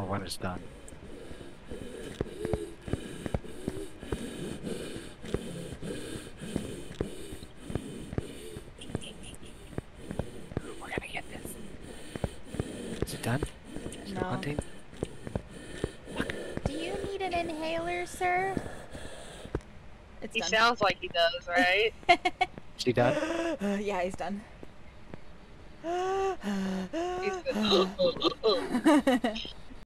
Or when it's done. We're gonna get this. Is it done? Is No. hunting? Do you need an inhaler, sir? It's He done. sounds like he does, right? She done? Uh, yeah, he's done. He's good.